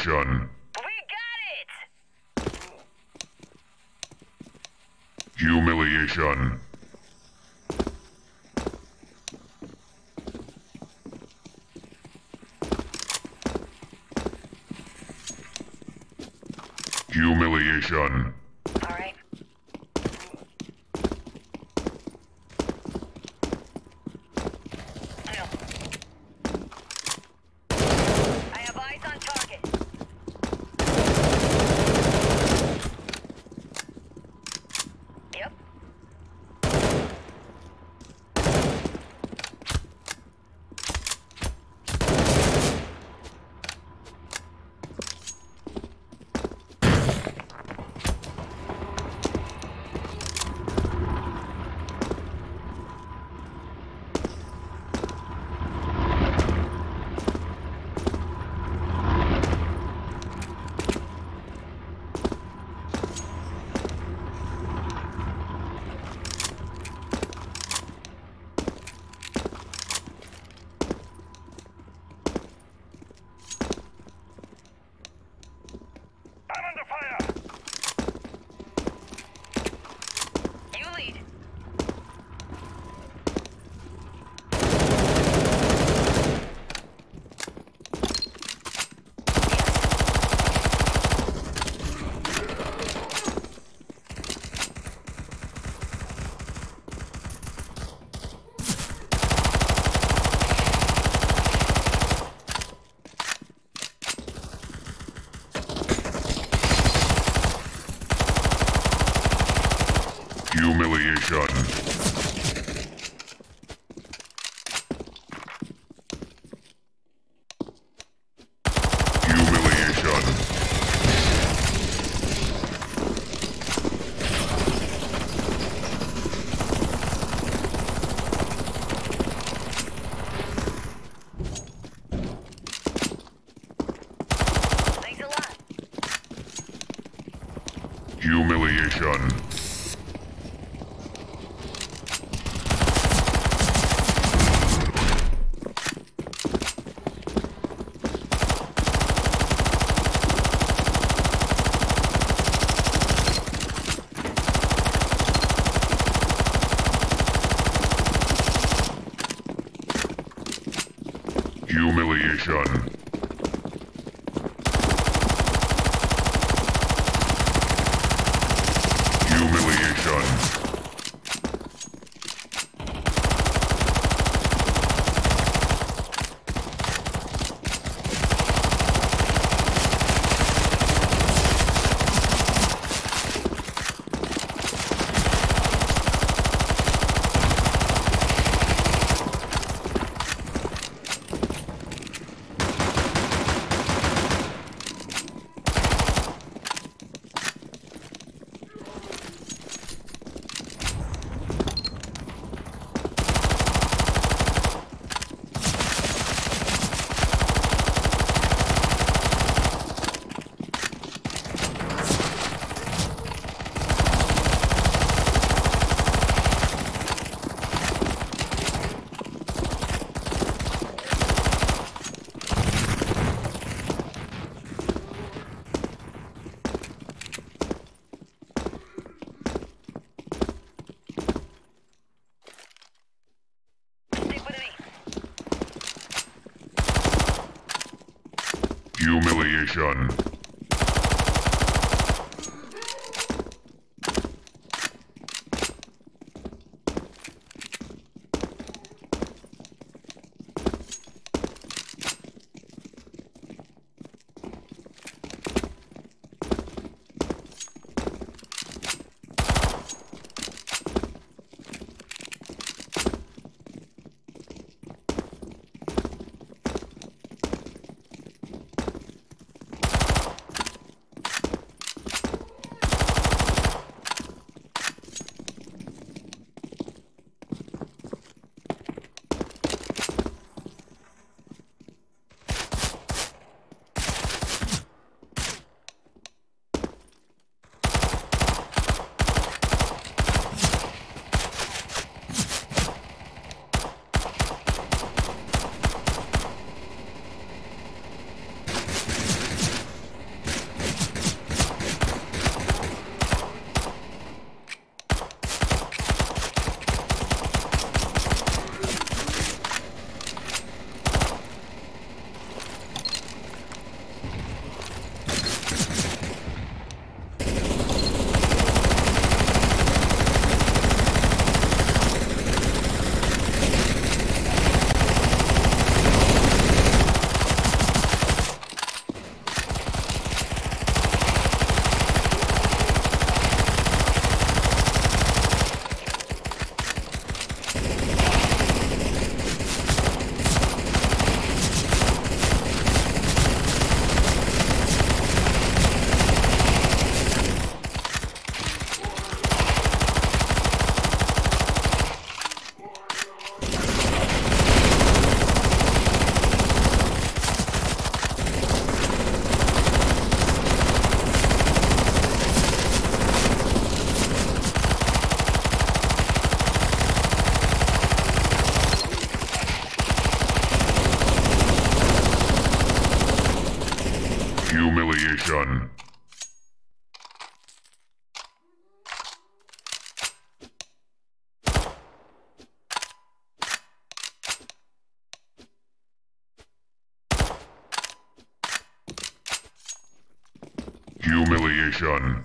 Humiliation. We got it! Humiliation. Humiliation. Humiliation. Humiliation. Humiliation. Humiliation.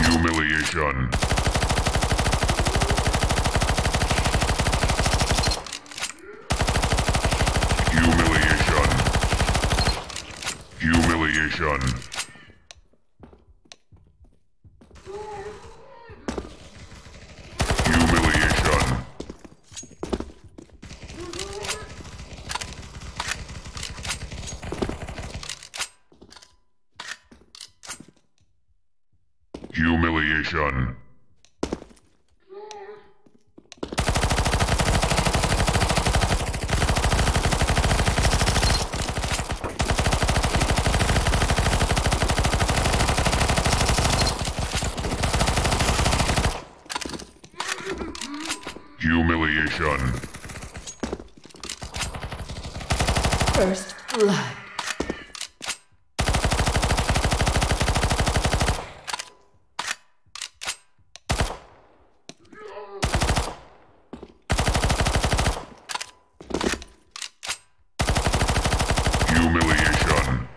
Humiliation. Humiliation. Humiliation. Humiliation. Humiliation. Humiliation. First blood. Humiliation.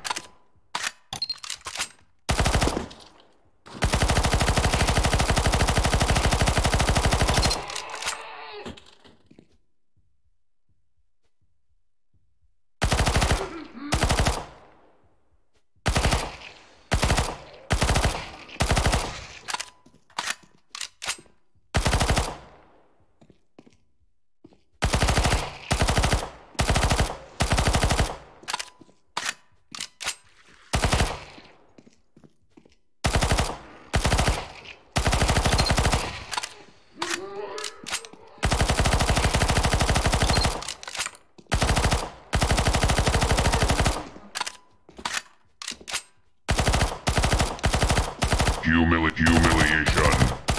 Humili- humiliation.